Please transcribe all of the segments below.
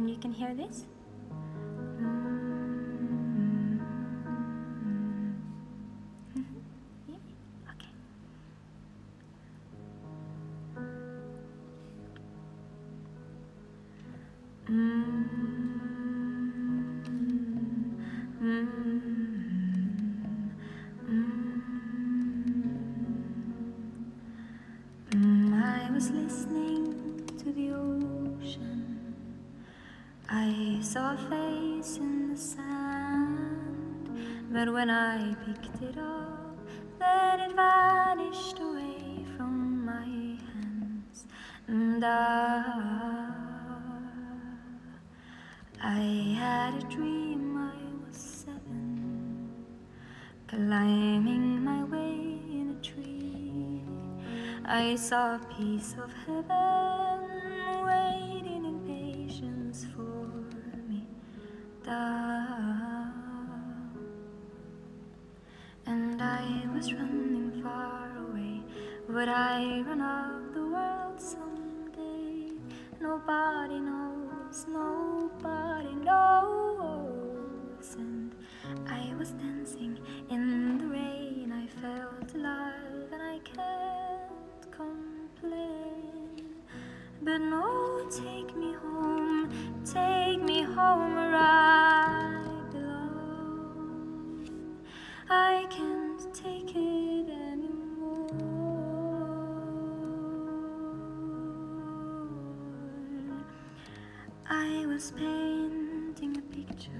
and you can hear this. I saw a face in the sand, but when I picked it up, then it vanished away from my hands. And I, I had a dream I was seven, climbing my way in a tree. I saw a piece of heaven And I was running far away. Would I run out the world someday? Nobody knows, nobody knows. And I was dancing in the rain. I felt alive and I can't complain. But no, take me home, take me home where I belong. I can't take it anymore. I was painting a picture.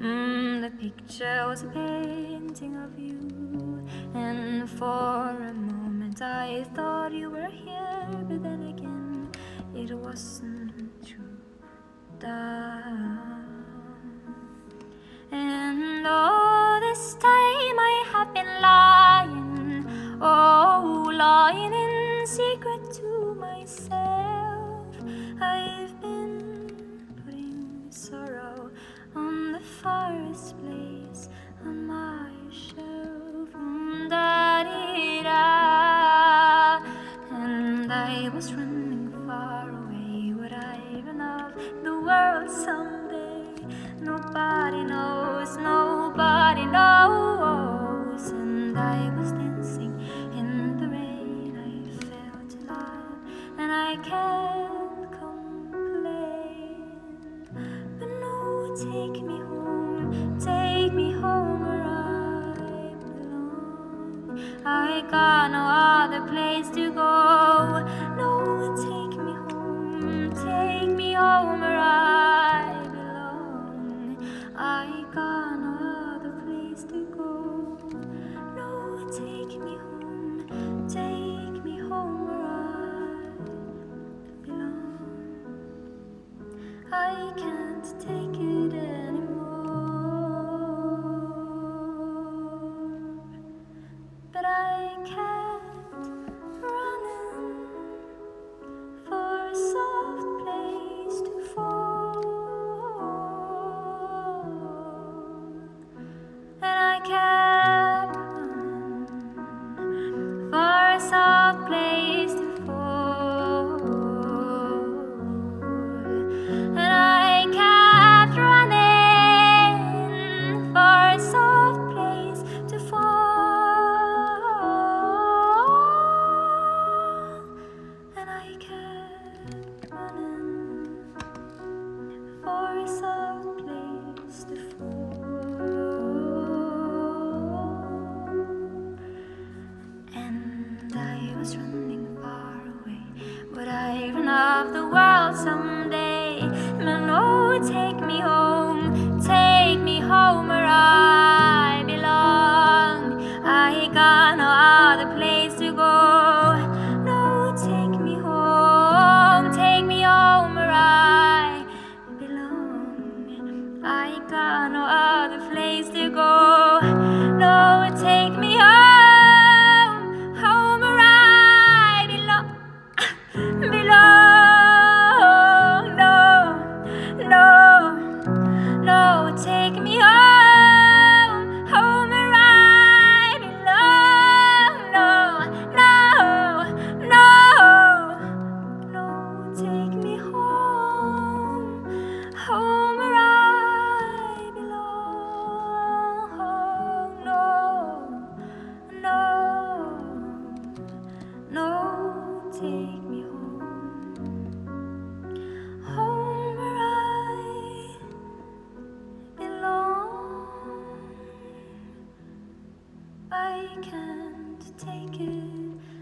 Mm, the picture was a painting of you. And for a moment I thought you were here, but then again it wasn't true. And all this time I have been lying, oh, lying in secret to myself. I've been putting sorrow on the farthest place Got no other oh, place to go. No, take me home, take me home take me home, take me home. Home where I belong. I can't take it.